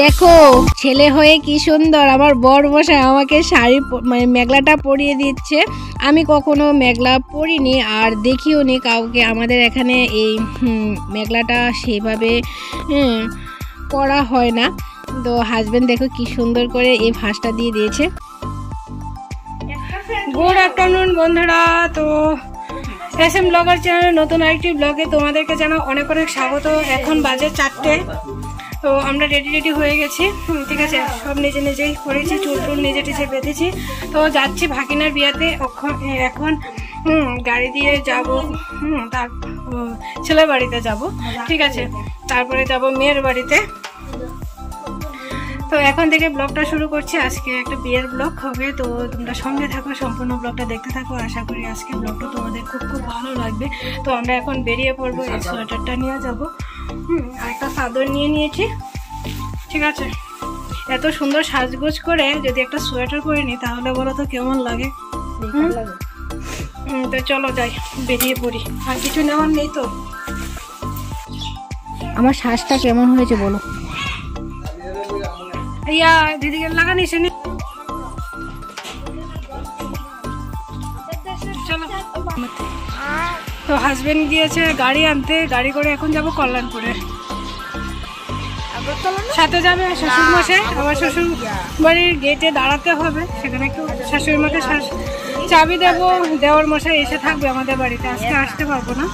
দেখো, ছেলে হয়ে কি সুন্দর। আমার বর বসে আমাকে শাড়ি মানে মেঘলাটা পরিয়ে দিচ্ছে। আমি কখনো মেঘলা পরিনি আর দেখিও নি কাউকে। আমাদের এখানে এই মেঘলাটা সেভাবে পরা হয় না। তো হাজবেন্ড দেখো কি সুন্দর করে এই ভাঁজটা দিয়ে দিয়েছে। গুড আফটারনুন বন্ধুরা। তো এস এম ব্লগার চ্যানেলে নতুন আরেকটি ব্লগে তোমাদেরকে জানা অনেক অনেক স্বাগত। এখন বাজে চারটে। তো আমরা রেডি রেডি হয়ে গেছি। ঠিক আছে সব নিজে নিজেই করেছি চুল টুল নিজে টিজে বেঁধেছি। তো যাচ্ছি ভাগিনার বিয়াতে এখন গাড়ি দিয়ে যাব তার ও, ছেলের বাড়িতে যাব ঠিক আছে। তারপরে যাব মেয়ের বাড়িতে। তো এখন থেকে ব্লগটা শুরু করছি। আজকে একটা বিয়ের ব্লগ হবে তো তোমরা সঙ্গে থাকো সম্পূর্ণ ব্লগটা দেখতে থাকো। আশা করি আজকে ব্লগটা তোমাদের খুব খুব ভালো লাগবে। তো আমরা এখন বেরিয়ে পড়ব এই সোয়েটারটা নিয়ে যাব। হুম একটা চাদর নিয়ে নিয়েছি। ঠিক আছে। এত সুন্দর সাজগোজ করে যদি একটা সোয়েটার পরে নিই তাহলে বলো তো কেমন লাগে? তো চলো যাই বেরিয়ে পড়ি। আর কিছু নেওয়ার নেই তো? আমার শ্বাসটা কেমন হয়েছে বলো? ইয়া দিদিকে লাগানি শুনি চলো। তো হাজবেন্ড গিয়েছে গাড়ি আনতে গাড়ি করে এখন যাব কল্যাণপুরে। সাথে যাবে শ্বশুর মশাই আমার শ্বশুর বাড়ির গেটে দাঁড়াতে হবে সেখানে একটু শাশুড়ি মাকে চাবি দেবো দেওয়ার মশাই এসে থাকবে আমাদের বাড়িতে আজকে আসতে পারব না।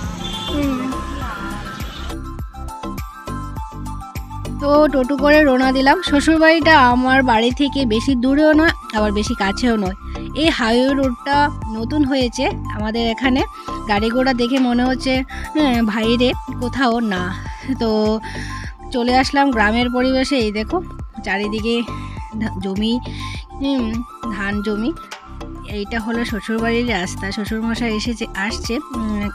তো টোটো করে রোনা দিলাম। শ্বশুরবাড়িটা আমার বাড়ি থেকে বেশি দূরেও নয় আবার বেশি কাছেও নয়। এই হাইওয়ে রোডটা নতুন হয়েছে আমাদের এখানে। গাড়ি ঘোড়া দেখে মনে হচ্ছে হ্যাঁ, বাইরে কোথাও না। তো চলে আসলাম গ্রামের পরিবেশে এই দেখো চারিদিকে জমি ধান জমি। এইটা হলো শ্বশুরবাড়ির রাস্তা শ্বশুরমশাই এসেছে আসছে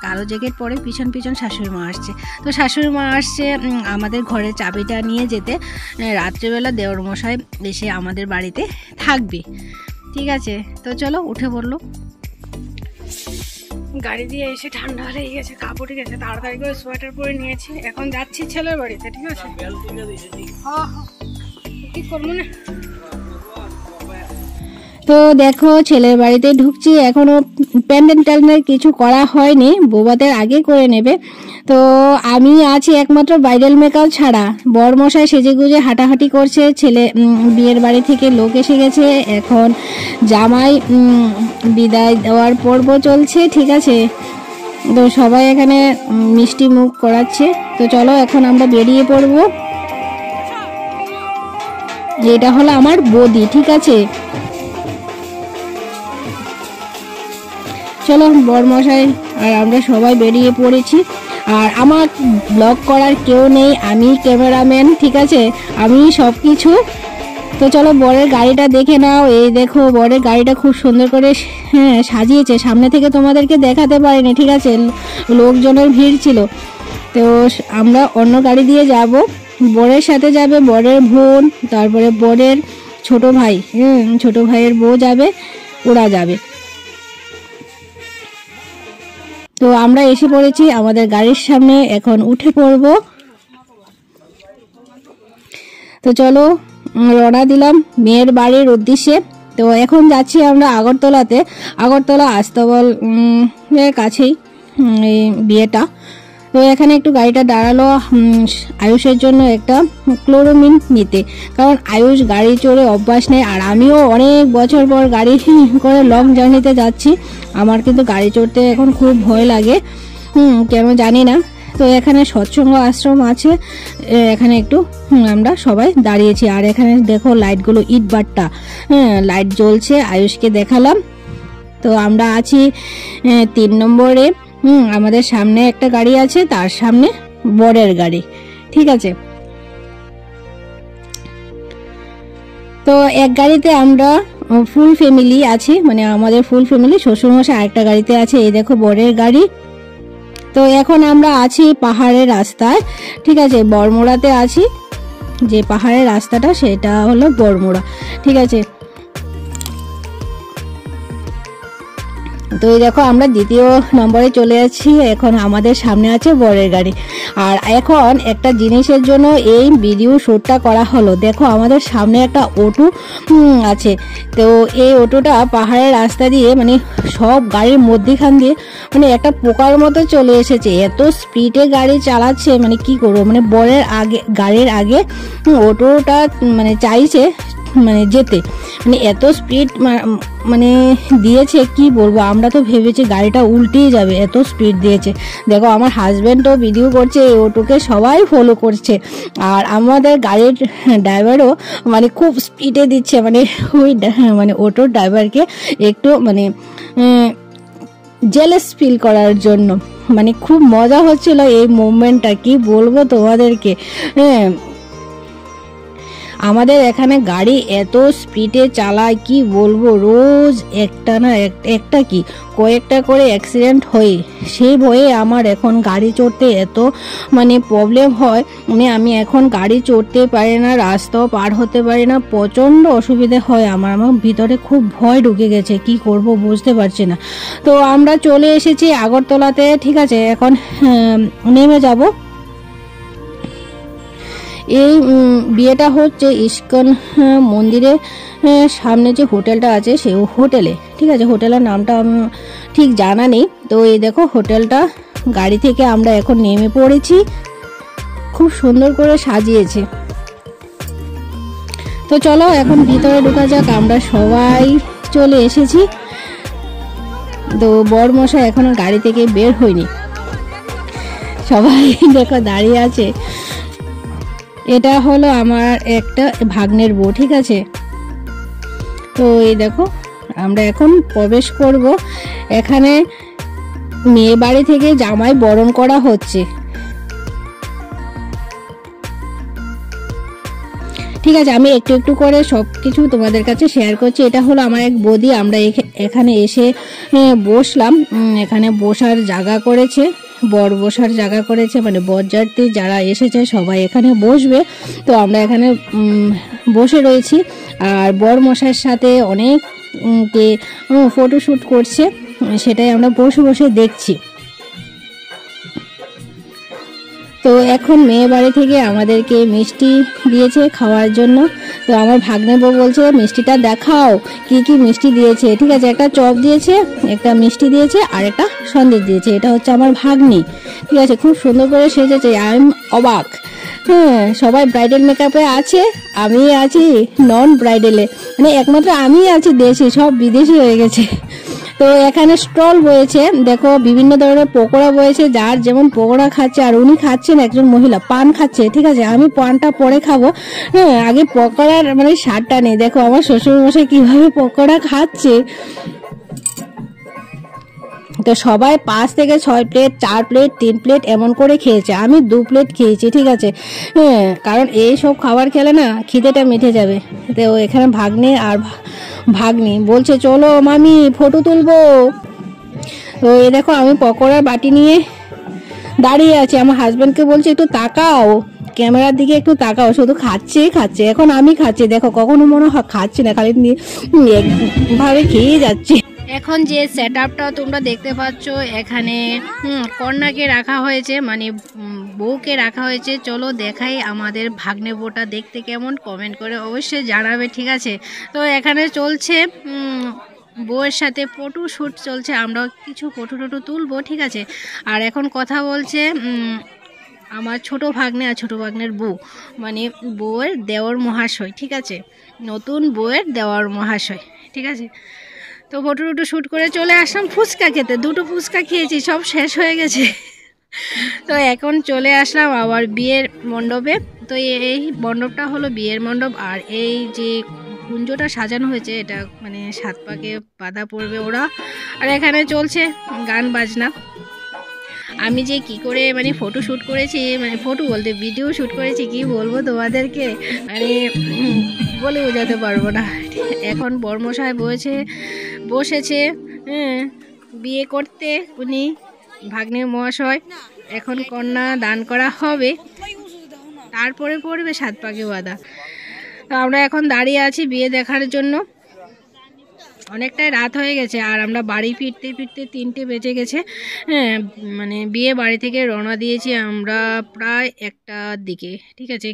কালো জ্যাকেট পরে পিছন পিছন শাশুড়ি মা আসছে। তো শাশুড়ি মা আসছে আমাদের ঘরে চাবিটা নিয়ে যেতে রাত্রেবেলা দেওর মশাই এসে আমাদের বাড়িতে থাকবে। ঠিক আছে তো চলো উঠে পড়ল। গাড়ি দিয়ে এসে ঠান্ডা হয়ে গেছে কাপড়ে গেছে। তাড়াতাড়ি করে সোয়েটার পরে নিয়েছি। এখন যাচ্ছি ছেলের বাড়িতে ঠিক আছে? হ্যাঁ হ্যাঁ। কি করব না? তো দেখো, ছেলের বাড়িতে ঢুকছি। এখনও প্যান্ডেল ট্যান্ডেল কিছু করা হয়নি। বোবাদের আগে করে নেবে। তো আমি আছি একমাত্র ব্রাইডাল মেকআপ ছাড়া। বরমশাই সেজে গুজে হাঁটাহাঁটি করছে। ছেলে বিয়ের বাড়ি থেকে লোক এসে গেছে। এখন জামাই বিদায় দেওয়ার পর্ব চলছে, ঠিক আছে? তো সবাই এখানে মিষ্টি মুখ করাচ্ছে। তো চলো, এখন আমরা বেরিয়ে পড়ব। এটা হলো আমার বদি, ঠিক আছে? চলো বরমশাই, আর আমরা সবাই বেরিয়ে পড়েছি। আর আমার ব্লগ করার কেউ নেই, আমি ক্যামেরাম্যান, ঠিক আছে? আমি সব কিছু তো চলো বরের গাড়িটা দেখে নাও। এই দেখো, বরের গাড়িটা খুব সুন্দর করে হ্যাঁ সাজিয়েছে। সামনে থেকে তোমাদেরকে দেখাতে পারিনি, ঠিক আছে? লোকজনের ভিড় ছিল। তো আমরা অন্য গাড়ি দিয়ে যাব। বরের সাথে যাবে বরের বোন, তারপরে বরের ছোট ভাই, হুম, ছোট ভাইয়ের বউ যাবে, ওরা যাবে। তো আমরা এসে পড়েছি আমাদের গাড়ির সামনে, এখন উঠে পড়ব। তো চলো রওনা দিলাম মেয়ের বাড়ির উদ্দেশ্যে। তো এখন যাচ্ছি আমরা আগরতলাতে। আগরতলা আস্তবল কাছেই বিয়েটা। তো এখানে একটু গাড়িটা দাঁড়াল আয়ুষের জন্য একটা ক্লোরোমিন নিতে। কারণ আয়ুষ গাড়ি চড়ে অভ্যাস নেই, আর আমিও অনেক বছর পর গাড়ি করে লং জার্নিতে যাচ্ছি। আমার কিন্তু গাড়ি চড়তে এখন খুব ভয় লাগে। হুম, কেন জানি না। তো এখানে সৎসঙ্গ আশ্রম আছে এখানে একটু আমরা সবাই দাঁড়িয়েছি। আর এখানে দেখো লাইটগুলো ইট বাট্টা। হ্যাঁ লাইট জ্বলছে, আয়ুষকে দেখালাম। তো আমরা আছি তিন নম্বরে। হুম, আমাদের সামনে একটা গাড়ি আছে, তার সামনে বরের গাড়ি। ঠিক আছে। তো এক গাড়িতে আমরা ফুল ফ্যামিলি আছি মানে আমাদের ফুল ফ্যামিলি শ্বশুরমশাই আরেকটা গাড়িতে আছে, এই দেখো বরের গাড়ি। তো এখন আমরা আছি পাহাড়ের রাস্তায়, ঠিক আছে, বরমোড়াতে আছি। যে পাহাড়ের রাস্তাটা, সেটা হলো বরমোড়া, ঠিক আছে। তো এই দেখো, আমরা দ্বিতীয় নম্বরে চলে যাচ্ছি। এখন আমাদের সামনে আছে বরের গাড়ি। আর এখন একটা জিনিসের জন্য এই ভিডিও শ্যুটটা করা হলো। দেখো, আমাদের সামনে একটা অটো আছে। তো এই অটোটা পাহাড়ের রাস্তা দিয়ে মানে সব গাড়ির মধ্যেখান দিয়ে মানে একটা পোকার মতো চলে এসেছে। এত স্পিডে গাড়ি চালাচ্ছে মানে কি করব? মানে বরের আগে, গাড়ির আগে অটোটা মানে চাইছে মানে যেতে। মানে এত স্পিড মানে দিয়েছে, কি বলব? আমরা তো ভেবেছি গাড়িটা উল্টেই যাবে। এত স্পিড দিয়েছে। দেখো, আমার হাজব্যান্ডও ভিডিও করছে অটোকে সবাই ফলো করছে। আর আমাদের গাড়ির ড্রাইভারও মানে খুব স্পিডে দিচ্ছে। মানে ওই মানে অটোর ড্রাইভারকে একটু মানে জেলেস ফিল করার জন্য। মানে খুব মজা হচ্ছিল এই মুভমেন্টটা কি বলব তোমাদেরকে? হ্যাঁ। আমাদের এখানে গাড়ি এত স্পিডে চালায়, কি বলব? রোজ একটা না এক- একটা কি? কয়েকটা করে অ্যাক্সিডেন্ট হয়। সেই ভয়ে আমার এখন গাড়ি চড়তে এত মানে প্রবলেম হয় মানে আমি এখন গাড়ি চড়তে পারি না, রাস্তাও পার হতে পারি না, প্রচণ্ড অসুবিধে হয় আমার। আমার ভিতরে খুব ভয় ঢুকে গেছে, কি করব বুঝতে পারছি না। তো আমরা চলে এসেছি আগরতলাতে, ঠিক আছে? এখন নেমে যাব। এই বিয়েটা হচ্ছে ইস্কন আহ, মন্দিরে সামনে যে হোটেলটা আছে সেই হোটেলে ঠিক আছে? হোটেলের নামটা ঠিক জানা নেই। তো এই দেখো হোটেলটা গাড়ি থেকে আমরা এখন নেমে পড়েছি। খুব সুন্দর করে সাজিয়েছে। তো চলো এখন ভিতরে ঢোকা যাক আমরা সবাই চলে এসেছি। তো বর মশাই এখনও গাড়ি থেকে বের হয়নি। সবাই দেখো দাঁড়িয়ে আছে। এটা হলো আমার একটা ভাগ্নের বউ, ঠিক আছে? তো এই দেখো, আমরা এখন প্রবেশ করব। এখানে মেয়ে বাড়ি থেকে জামাই বরণ করা হচ্ছে। ঠিক আছে, আমি একটু একটু করে সব কিছু তোমাদের কাছে শেয়ার করছি। এটা হলো আমার এক বদি, আমরা এখে- এখানে এসে বসলাম। এখানে বসার জায়গা করেছে। বর বসার জায়গা করেছে মানে বরযাত্রী যারা এসেছে সবাই এখানে বসবে। তো আমরা এখানে বসে রয়েছি। আর বর মশাইয়ের সাথে অনেক কে ফটোশ্যুট করছে। সেটাই আমরা বসে বসে দেখছি। তো এখন মেয়ে বাড়ি থেকে আমাদেরকে মিষ্টি দিয়েছে খাওয়ার জন্য। তো আমার ভাগ্নে বউ বলছে, মিষ্টিটা দেখাও, কি কি মিষ্টি দিয়েছে? ঠিক আছে, একটা চপ দিয়েছে, একটা মিষ্টি দিয়েছে, আর একটা সন্দেশ দিয়েছে। এটা হচ্ছে আমার ভাগ্নি। ঠিক আছে, খুব সুন্দর করে সেজেছে, আই এম অবাক। হ্যাঁ সবাই ব্রাইডাল মেকআপে আছে, আমি আছি নন ব্রাইডালে। মানে একমাত্র আমি আছি দেশি, সব বিদেশি হয়ে গেছে। তো এখানে স্টল বয়েছে দেখো, বিভিন্ন ধরনের পকোড়া বয়েছে যার যেমন পকোড়া খাচ্ছে আর উনি খাচ্ছেন একজন মহিলা। পান খাচ্ছে, ঠিক আছে? আমি পানটা পরে খাব। হ্যাঁ আগে পকোড়ার মানে সারটা নেই। দেখো, আমার শ্বশুরমশাই কীভাবে কীভাবে পকোড়া খাচ্ছে। তো সবাই পাঁচ থেকে ছয় প্লেট চার প্লেট তিন প্লেট এমন করে খেয়েছে। আমি দু প্লেট খেয়েছি, ঠিক আছে? হ্যাঁ কারণ এই সব খাবার খেলে না খিদেটা মিঠে যাবে। তো এখানে ভাগ্নে আর ভাগ্নি বলছে, চলো মামি, ফটো তুলবো। তো এ দেখো, আমি পকোড়ার বাটি নিয়ে দাঁড়িয়ে আছি। আমার হাজব্যান্ডকে বলছে, একটু তাকাও। ক্যামেরার দিকে একটু তাকাও। শুধু খাচ্ছে খাচ্ছে। এখন আমি খাচ্ছি। দেখো, কখনো মনে হয় খাচ্ছি না। খালি ভাবে খেয়ে যাচ্ছে। এখন যে সেট তোমরা দেখতে পাচ্ছ, এখানে কন্যাকে রাখা হয়েছে মানে বউকে রাখা হয়েছে। চলো দেখাই আমাদের ভাগ্নে বউটা দেখতে কেমন কমেন্ট করে অবশ্যই জানাবে, ঠিক আছে? তো এখানে চলছে বউয়ের সাথে ফটো শ্যুট চলছে আমরা কিছু ফটো টটো তুলবো, ঠিক আছে? আর এখন কথা বলছে আমার ছোট ভাগ্নে আর ছোট ভাগ্নের বউ মানে বউয়ের দেওয়ার মহাশয়, ঠিক আছে? নতুন বউয়ের দেওয়ার মহাশয়, ঠিক আছে? তো ফটো টটো শ্যুট করে চলে আসলাম ফুচকা খেতে। দুটো ফুচকা খেয়েছি, সব শেষ হয়ে গেছে। তো এখন চলে আসলাম আবার বিয়ের মণ্ডপে। তো এই মণ্ডপটা হলো বিয়ের মণ্ডপ আর এই যে কুঞ্জটা সাজানো হয়েছে, এটা মানে সাত পাকে বাধা পড়বে ওরা। আর এখানে চলছে গান বাজনা। আমি যে কি করে মানে ফটো শ্যুট করেছি মানে ফটো বলতে ভিডিও শ্যুট করেছি, কি বলব তোমাদেরকে? মানে বলে বোঝাতে পারব না। এখন বর্মশাই বসেছে বসেছে হ্যাঁ বিয়ে করতে উনি ভাগ্নে মহাশয়। এখন কন্যা দান করা হবে। তারপরে পড়বে সাত পাকে বাঁধা তো আমরা এখন দাঁড়িয়ে আছি বিয়ে দেখার জন্য। অনেকটাই রাত হয়ে গেছে, আর আমরা বাড়ি ফিরতে ফিরতে তিনটে বেজে গেছে। হ্যাঁ মানে বিয়ে বাড়ি থেকে রওনা দিয়েছি আমরা প্রায় একটার দিকে, ঠিক আছে?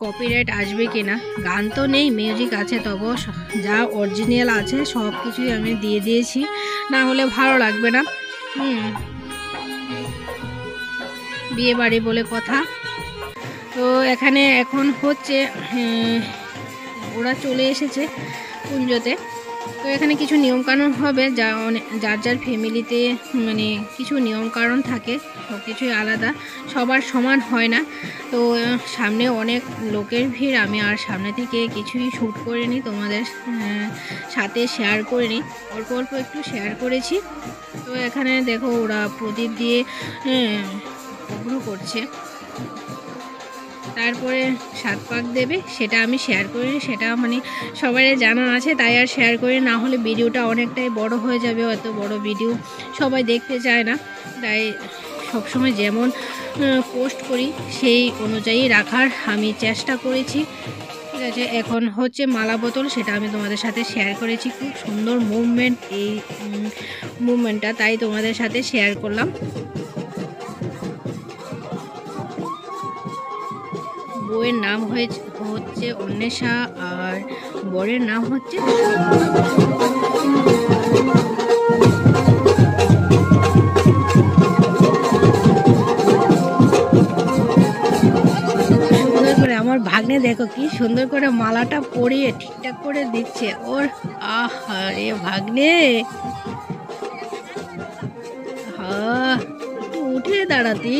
কপিরাইট আসবে কি না গান তো নেই মিউজিক আছে তবুও যা অরিজিনাল আছে সব কিছুই আমি দিয়ে দিয়েছি। না হলে ভালো লাগবে না। হুম। বিয়ে বাড়ি বলে কথা। তো এখানে এখন হচ্ছে ওরা চলে এসেছে কুঞ্জতে তো এখানে কিছু নিয়মকানুন হবে যা যার যার ফ্যামিলিতে মানে কিছু নিয়মকানুন থাকে সব কিছুই আলাদা সবার সমান হয় না। তো সামনে অনেক লোকের ভিড় আমি আর সামনে থেকে কিছুই শ্যুট করিনি তোমাদের সাথে শেয়ার করিনি। অল্প অল্প একটু শেয়ার করেছি। তো এখানে দেখো ওরা প্রদীপ দিয়ে হ্যাঁ, করছে। তারপরে সাত পাক দেবে, সেটা আমি শেয়ার করি সেটা মানে সবাই জানা আছে, তাই আর শেয়ার করি না, হলে ভিডিওটা অনেকটাই বড় হয়ে যাবে, অত বড় ভিডিও সবাই দেখতে চায় না। তাই সবসময় যেমন পোস্ট করি, সেই অনুযায়ী রাখার আমি চেষ্টা করেছি। ঠিক আছে, এখন হচ্ছে মালা বোতল, সেটা আমি তোমাদের সাথে শেয়ার করেছি। খুব সুন্দর মুভমেন্ট এই মুভমেন্টটা তাই তোমাদের সাথে শেয়ার করলাম। বউয়ের নাম হয়েছে, হচ্ছে অন্বেষা আর বরের নাম হচ্ছে আমার ভাগ্নে দেখো কি সুন্দর করে মালাটা পরিয়ে ঠিকঠাক করে দিচ্ছে। ওর আহা রে ভাগ্নে হা উঠে দাঁড়াতি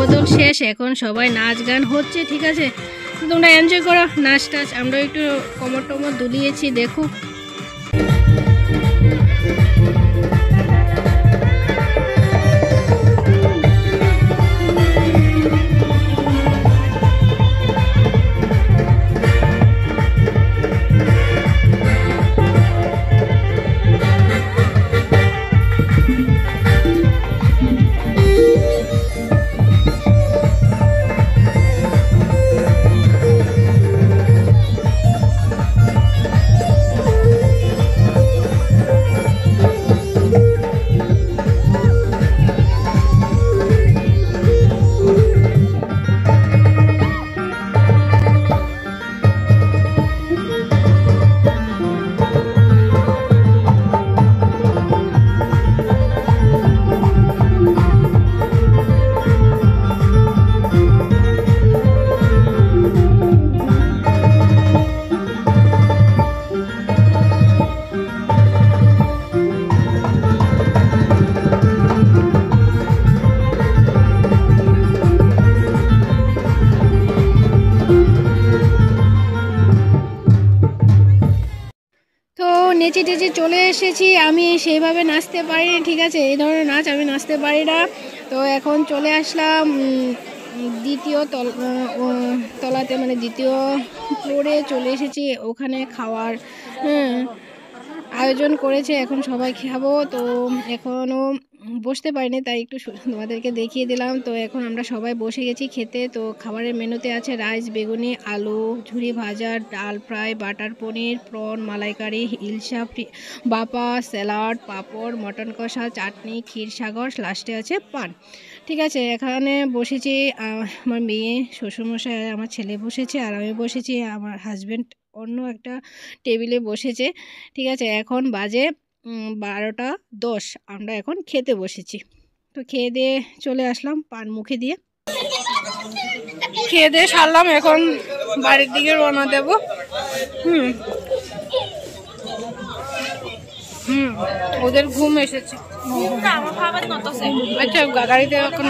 বদল শেষ, এখন সবাই নাচ গান হচ্ছে, ঠিক আছে? তোমরা এনজয় করো, নাচ টাচ, আমরাও একটু কোমর টোমর দুলিয়েছি, দেখো। নেচে টেচে চলে এসেছি আমি সেইভাবে নাচতে পারিনি ঠিক আছে? এই ধরনের নাচ আমি নাচতে পারি না। তো এখন চলে আসলাম দ্বিতীয় তল তলাতে মানে দ্বিতীয় ফ্লোরে চলে এসেছি ওখানে খাওয়ার হ্যাঁ, আয়োজন করেছে এখন সবাই খাব। তো এখনও বসতে পারিনি, তাই একটু তোমাদেরকে দেখিয়ে দিলাম। তো এখন আমরা সবাই বসে গেছি খেতে। তো খাবারের মেনুতে আছে রাইস, বেগুনি, আলু, ঝুরি ভাজা, ডাল ফ্রাই, বাটার পনির, প্রন, মালাইকারি, ইলশা বাপা, স্যালাড, পাঁপড়, মটন কষা, চাটনি, ক্ষীর সাগর, লাস্টে আছে পান। ঠিক আছে, এখানে বসেছি আমার মেয়ে, শ্বশুরমশাই, আমার ছেলে বসেছে, আর আমি বসেছি, আমার হাজব্যান্ড অন্য একটা টেবিলে বসেছে। ঠিক আছে, এখন বাজে বারোটা দশ। আমরা এখন খেতে বসেছি। তো খেয়ে দিয়ে চলে আসলাম পান মুখে দিয়ে। খেয়ে দিয়ে সারলাম এখন বাড়ির দিকে রওনা দেব। হুম। হুম ওদের ঘুম এসেছে। আচ্ছা গাড়িতে এখন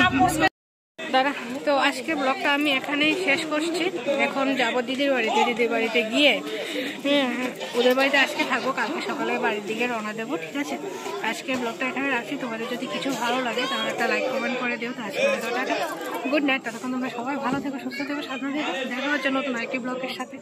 দাঁড়া তো আজকের ব্লগটা আমি এখানেই শেষ করছি। এখন যাব দিদির বাড়িতে। দিদির বাড়িতে গিয়ে হ্যাঁ, ওদের বাড়িতে আজকে থাকব। কালকে সকালে বাড়ির দিকে রওনা দেবো ঠিক আছে? আজকে ব্লগটা এখানে রাখছি। তোমাদের যদি কিছু ভালো লাগে তাহলে একটা লাইক কমেন্ট করে দিও। তো আজকে গুড নাইট ততক্ষণ তোমরা সবাই ভালো থেকো সুস্থ থেকো থেকো। দেখা হচ্ছে নতুন আরেকটি ব্লগের সাথে।